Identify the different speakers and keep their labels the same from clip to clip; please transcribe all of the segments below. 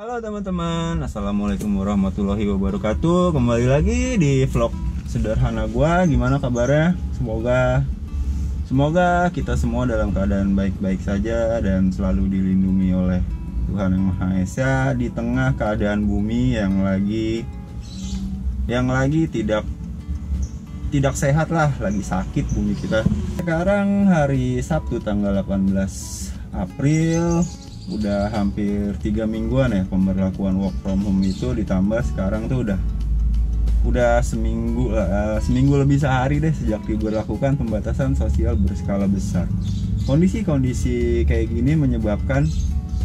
Speaker 1: Halo teman-teman, Assalamualaikum warahmatullahi wabarakatuh. Kembali lagi di vlog sederhana gua. Gimana kabarnya? Semoga Semoga kita semua dalam keadaan baik-baik saja Dan selalu dilindungi oleh Tuhan Yang Maha Esa Di tengah keadaan bumi yang lagi Yang lagi tidak Tidak sehat lah. Lagi sakit bumi kita. Sekarang hari Sabtu tanggal 18 April udah hampir tiga mingguan ya pemberlakuan work from home itu ditambah sekarang tuh udah udah seminggu uh, seminggu lebih sehari deh sejak diberlakukan pembatasan sosial berskala besar. Kondisi-kondisi kayak gini menyebabkan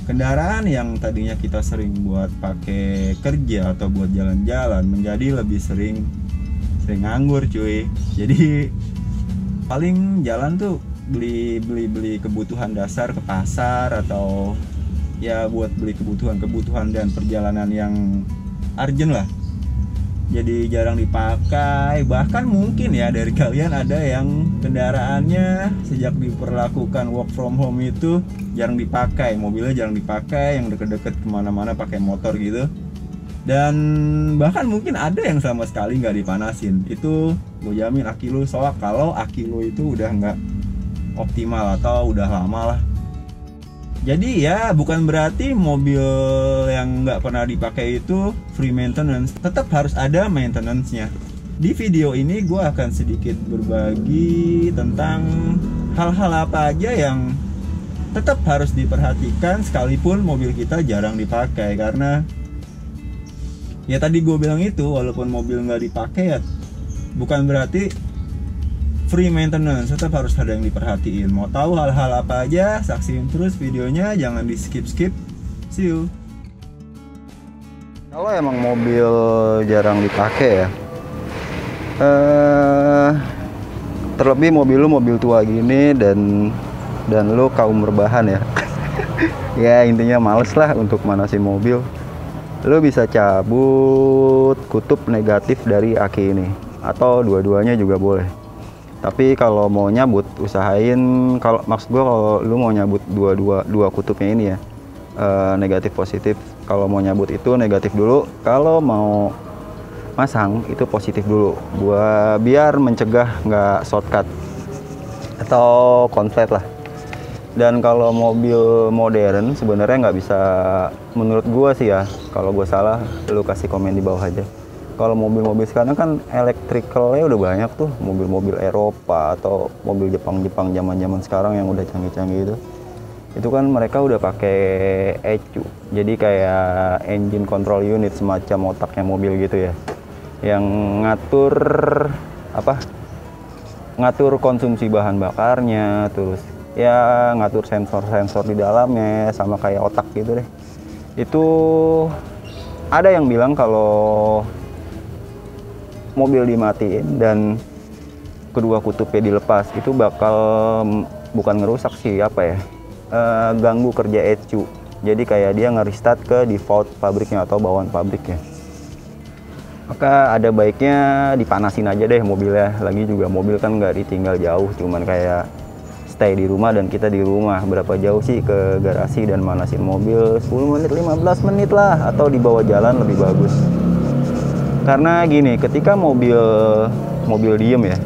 Speaker 1: kendaraan yang tadinya kita sering buat pakai kerja atau buat jalan-jalan menjadi lebih sering sering nganggur cuy. Jadi paling jalan tuh beli beli beli kebutuhan dasar ke pasar atau ya buat beli kebutuhan-kebutuhan dan perjalanan yang urgent lah. Jadi jarang dipakai bahkan mungkin ya dari kalian ada yang kendaraannya sejak diperlakukan work from home itu jarang dipakai mobilnya jarang dipakai yang deket-deket ke mana-mana pakai motor gitu. Dan bahkan mungkin ada yang sama sekali nggak dipanasin. Itu gue jamin aki lu soal kalau aki lu itu udah nggak optimal atau udah lama lah jadi ya bukan berarti mobil yang nggak pernah dipakai itu free maintenance. Tetap harus ada maintenance-nya. Di video ini gue akan sedikit berbagi tentang hal-hal apa aja yang tetap harus diperhatikan sekalipun mobil kita jarang dipakai. Karena ya tadi gue bilang itu walaupun mobil nggak dipakai ya bukan berarti free maintenance. Tetap harus ada yang diperhatiin. Mau tahu hal-hal apa aja saksiin terus videonya. Jangan di skip skip see you.
Speaker 2: Kalau emang mobil jarang dipakai ya eh terlebih mobil lu mobil tua gini dan dan lu kaum berbahan ya. Ya intinya males lah untuk manasin mobil. Lu bisa cabut kutub negatif dari aki ini. Atau dua-duanya juga boleh tapi kalau mau nyabut usahain kalau maksud gue kalau lu mau nyabut dua dua dua kutubnya ini ya uh, negatif positif. Kalau mau nyabut itu negatif dulu. Kalau mau masang itu positif dulu. Gua biar mencegah nggak shortcut. Atau konslet lah. Dan kalau mobil modern sebenarnya nggak bisa menurut gua sih ya. Kalau gue salah lu kasih komen di bawah aja kalau mobil-mobil sekarang kan elektrikalnya udah banyak tuh. Mobil-mobil Eropa atau mobil Jepang-Jepang zaman-zaman sekarang yang udah canggih-canggih itu. Itu kan mereka udah pakai ECU. Jadi kayak engine control unit semacam otaknya mobil gitu ya. Yang ngatur apa ngatur konsumsi bahan bakarnya terus ya ngatur sensor-sensor di dalamnya sama kayak otak gitu deh. Itu ada yang bilang kalau mobil dimatiin dan kedua kutubnya dilepas itu bakal bukan ngerusak sih apa ya e, ganggu kerja ECU jadi kayak dia nge-restart ke default pabriknya atau bawaan pabriknya maka ada baiknya dipanasin aja deh mobilnya. Lagi juga mobil kan nggak ditinggal jauh cuman kayak stay di rumah dan kita di rumah. Berapa jauh sih ke garasi dan manasin mobil? 10 menit 15 menit lah atau di bawah jalan lebih bagus karena gini ketika mobil mobil diem ya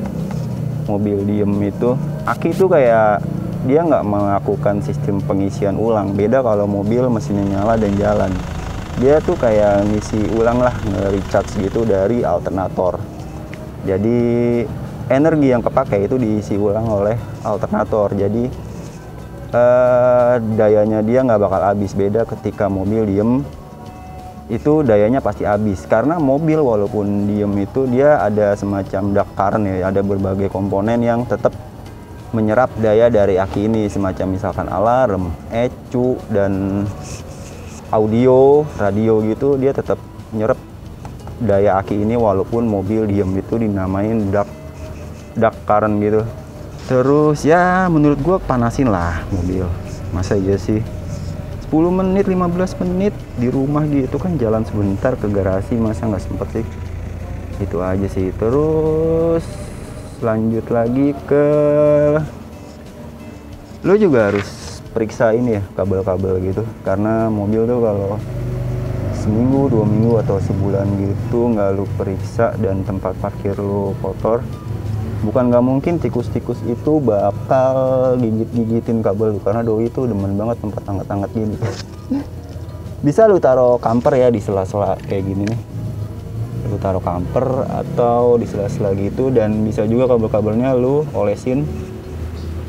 Speaker 2: mobil diem itu aki itu kayak dia nggak melakukan sistem pengisian ulang. Beda kalau mobil mesinnya nyala dan jalan. Dia tuh kayak ngisi ulang lah nge-recharge gitu dari alternator. Jadi energi yang kepakai itu diisi ulang oleh alternator. Jadi eh, dayanya dia nggak bakal habis. Beda ketika mobil diem itu dayanya pasti habis. Karena mobil walaupun diem itu dia ada semacam duct current ya. Ada berbagai komponen yang tetap menyerap daya dari aki ini. Semacam misalkan alarm, ECU dan audio, radio gitu dia tetap menyerap daya aki ini walaupun mobil diem itu dinamain duct duct current gitu. Terus ya menurut gue panasin lah mobil. Masa iya sih 10 menit 15 menit di rumah gitu kan jalan sebentar ke garasi masa nggak sempet sih? Itu aja sih. Terus lanjut lagi ke lo juga harus periksa ini ya kabel-kabel gitu. Karena mobil tuh kalau seminggu dua minggu atau sebulan gitu nggak lu periksa dan tempat parkir lu kotor bukan nggak mungkin tikus-tikus itu bakal gigit-gigitin kabel lu karena doi itu demen banget tempat hangat-hangat gini. Bisa lu taruh kamper ya di sela-sela kayak gini nih. Lu taruh kamper atau di sela-sela gitu dan bisa juga kabel-kabelnya lu olesin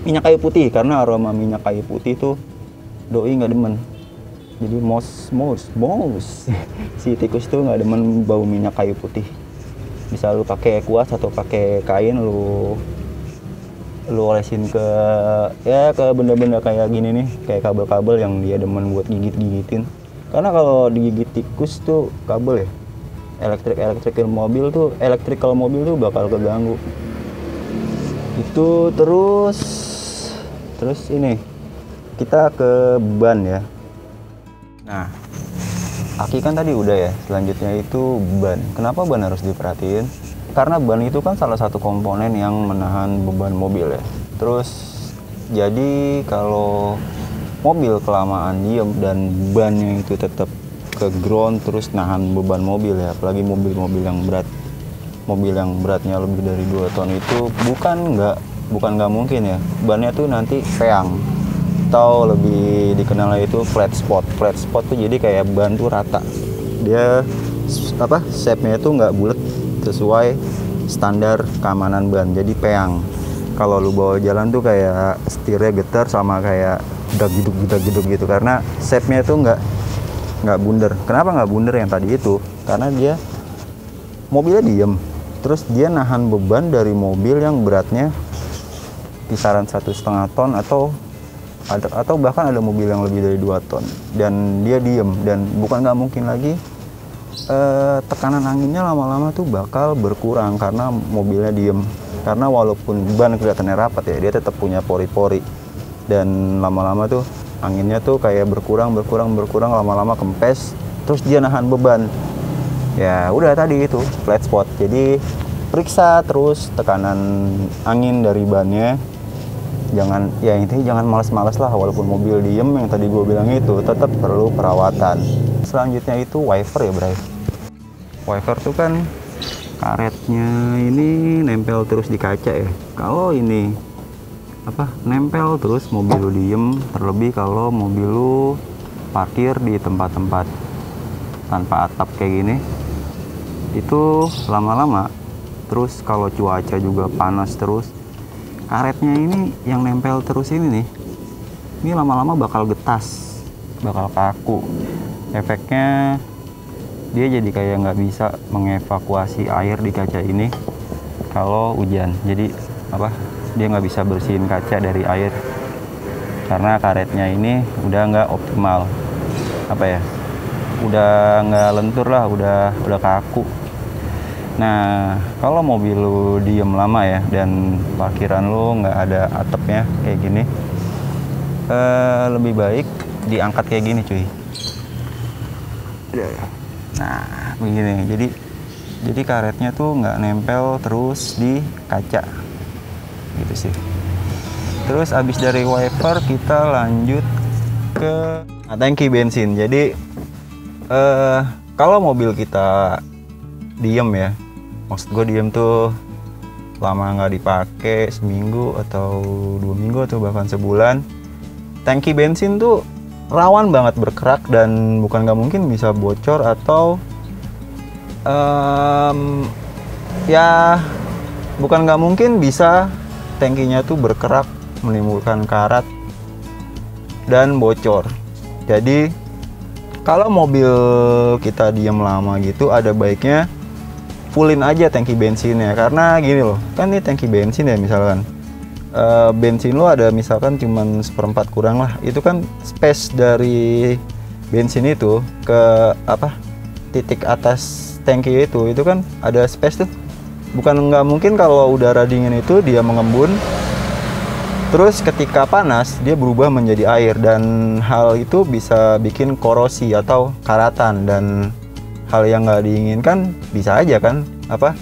Speaker 2: minyak kayu putih karena aroma minyak kayu putih tuh doi nggak demen. Jadi mos mos mos. Si tikus tuh nggak demen bau minyak kayu putih bisa lu pakai kuas atau pakai kain lu lu olesin ke ya ke benda-benda kayak gini nih kayak kabel-kabel yang dia demen buat gigit-gigitin. Karena kalau digigit tikus tuh kabel ya. Elektrik elektrik mobil tuh elektrikal mobil tuh bakal keganggu. Itu terus terus ini kita ke ban ya. Nah aki kan tadi udah ya selanjutnya itu ban. Kenapa ban harus diperhatiin? Karena ban itu kan salah satu komponen yang menahan beban mobil ya. Terus jadi kalau mobil kelamaan diem dan bannya itu tetap ke ground terus nahan beban mobil ya apalagi mobil-mobil yang berat mobil yang beratnya lebih dari 2 ton itu bukan nggak bukan nggak mungkin ya. Bannya tuh nanti peang atau lebih dikenal itu flat spot. Flat spot tuh jadi kayak ban tuh rata. Dia apa shape-nya itu nggak bulat sesuai standar keamanan ban jadi peang. Kalau lu bawa jalan tuh kayak setirnya getar sama kayak gedak geduk gedak geduk gitu. Karena shape-nya itu nggak nggak bundar kenapa nggak bundar yang tadi itu? Karena dia mobilnya diem. Terus dia nahan beban dari mobil yang beratnya kisaran satu setengah ton atau atau bahkan ada mobil yang lebih dari 2 ton. Dan dia diem dan bukan nggak mungkin lagi eh, tekanan anginnya lama-lama tuh bakal berkurang karena mobilnya diem. Karena walaupun ban kelihatannya rapat ya dia tetap punya pori-pori. Dan lama-lama tuh anginnya tuh kayak berkurang berkurang berkurang lama-lama kempes terus dia nahan beban. Ya udah tadi itu flat spot. Jadi periksa terus tekanan angin dari bannya jangan ya intinya jangan males-males lah walaupun mobil diem yang tadi gue bilang itu tetap perlu perawatan. Selanjutnya itu wiper ya Bray? Wiper tuh kan karetnya ini nempel terus di kaca ya. Kalau ini apa nempel terus mobil lu diem terlebih kalau mobil lu parkir di tempat-tempat tanpa atap kayak gini itu lama-lama terus kalau cuaca juga panas terus karetnya ini yang nempel terus ini nih. Ini lama-lama bakal getas bakal kaku. Efeknya dia jadi kayak nggak bisa mengevakuasi air di kaca ini kalau hujan. Jadi apa dia nggak bisa bersihin kaca dari air. Karena karetnya ini udah nggak optimal. Apa ya udah nggak lentur lah udah udah kaku Nah, kalau mobil lu diem lama ya dan parkiran lu nggak ada atapnya kayak gini, eh, lebih baik diangkat kayak gini cuy. Nah, begini. Jadi jadi karetnya tuh nggak nempel terus di kaca, gitu sih. Terus abis dari wiper kita lanjut ke nah, tangki bensin. Jadi eh, kalau mobil kita diem ya maksud gue diem tuh lama nggak dipakai seminggu atau dua minggu atau bahkan sebulan. Tangki bensin tuh rawan banget berkerak dan bukan nggak mungkin bisa bocor atau um, ya bukan nggak mungkin bisa tangkinya tuh berkerak menimbulkan karat dan bocor. Jadi kalau mobil kita diem lama gitu ada baiknya fullin aja tangki bensinnya. Karena gini loh kan ini tangki bensin ya misalkan. E, bensin lo ada misalkan cuman seperempat kurang lah. Itu kan space dari bensin itu ke apa? Titik atas tangki itu itu kan ada space tuh. Bukan nggak mungkin kalau udara dingin itu dia mengembun terus ketika panas dia berubah menjadi air dan hal itu bisa bikin korosi atau karatan dan hal yang nggak diinginkan bisa aja kan apa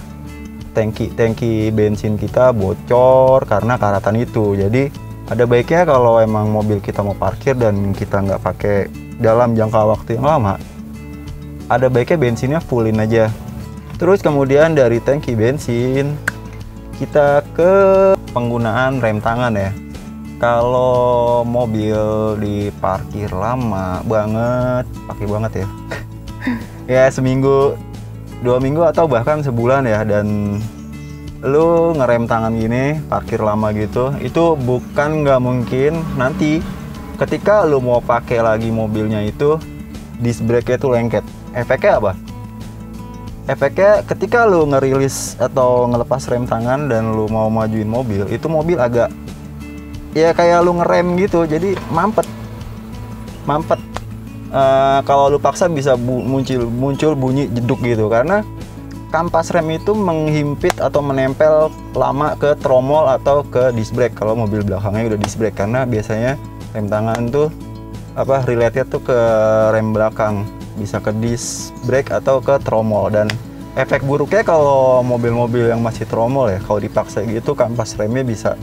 Speaker 2: tangki tangki bensin kita bocor karena karatan itu. Jadi ada baiknya kalau emang mobil kita mau parkir dan kita nggak pakai dalam jangka waktu yang lama ada baiknya bensinnya fullin aja. Terus kemudian dari tangki bensin kita ke penggunaan rem tangan ya. Kalau mobil di parkir lama banget pakai banget ya ya seminggu dua minggu atau bahkan sebulan ya dan lu ngerem tangan gini parkir lama gitu itu bukan nggak mungkin nanti ketika lu mau pakai lagi mobilnya itu disc brake itu lengket. Efeknya apa? Efeknya ketika lu ngerilis atau ngelepas rem tangan dan lu mau majuin mobil itu mobil agak ya kayak lu ngerem gitu jadi mampet. Mampet Eh, kalau lu paksa bisa bu- muncul muncul bunyi jeduk gitu. Karena kampas rem itu menghimpit atau menempel lama ke tromol atau ke disc brake. Kalau mobil belakangnya udah disc brake karena biasanya rem tangan tuh apa related tuh ke rem belakang. Bisa ke disc brake atau ke tromol. Dan efek buruknya kalau mobil-mobil yang masih tromol ya kalau dipaksa gitu kampas remnya bisa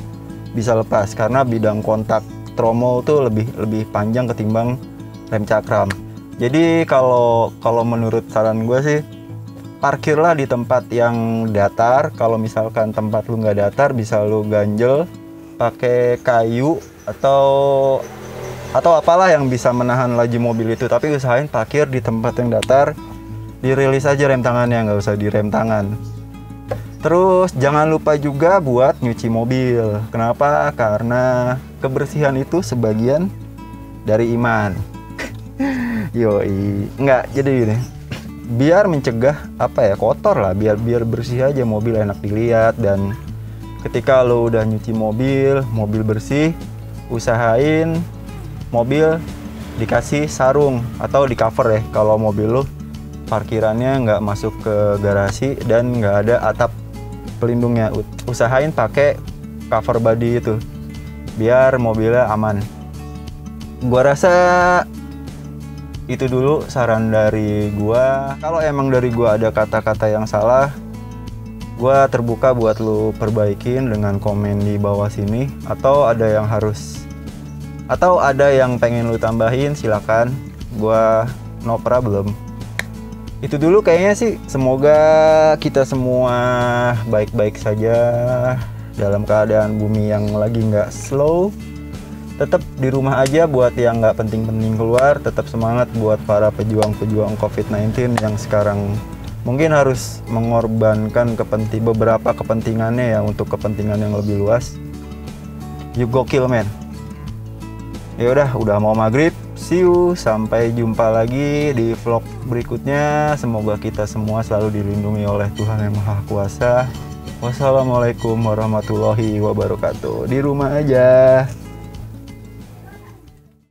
Speaker 2: bisa lepas. Karena bidang kontak tromol tuh lebih lebih panjang ketimbang rem cakram. Jadi kalau kalau menurut saran gue sih parkirlah di tempat yang datar. Kalau misalkan tempat lu nggak datar bisa lu ganjel pakai kayu atau atau apalah yang bisa menahan laju mobil itu. Tapi usahain parkir di tempat yang datar. Dirilis aja rem tangannya nggak usah direm tangan. Terus jangan lupa juga buat nyuci mobil. Kenapa? Karena kebersihan itu sebagian dari iman. Yoi, nggak jadi gini. Biar mencegah apa ya kotor lah, biar biar bersih aja mobil enak dilihat dan ketika lo udah nyuci mobil, mobil bersih, usahain mobil dikasih sarung atau di cover ya kalau mobil lo parkirannya nggak masuk ke garasi dan nggak ada atap pelindungnya. Usahain pakai cover body itu biar mobilnya aman. Gua rasa itu dulu saran dari gua. Kalau emang dari gua ada kata-kata yang salah gua terbuka buat lu perbaikin dengan komen di bawah sini. Atau ada yang harus atau ada yang pengen lu tambahin silakan. Gua no problem itu dulu kayaknya sih. Semoga kita semua baik-baik saja dalam keadaan bumi yang lagi nggak slow tetap di rumah aja buat yang nggak penting-penting keluar tetap semangat buat para pejuang-pejuang COVID-19 yang sekarang mungkin harus mengorbankan kepenting beberapa kepentingannya ya untuk kepentingan yang lebih luas. You go kill man. Ya udah udah mau maghrib see you sampai jumpa lagi di vlog berikutnya. Semoga kita semua selalu dilindungi oleh Tuhan yang Maha Kuasa. Wassalamualaikum warahmatullahi wabarakatuh. Di rumah aja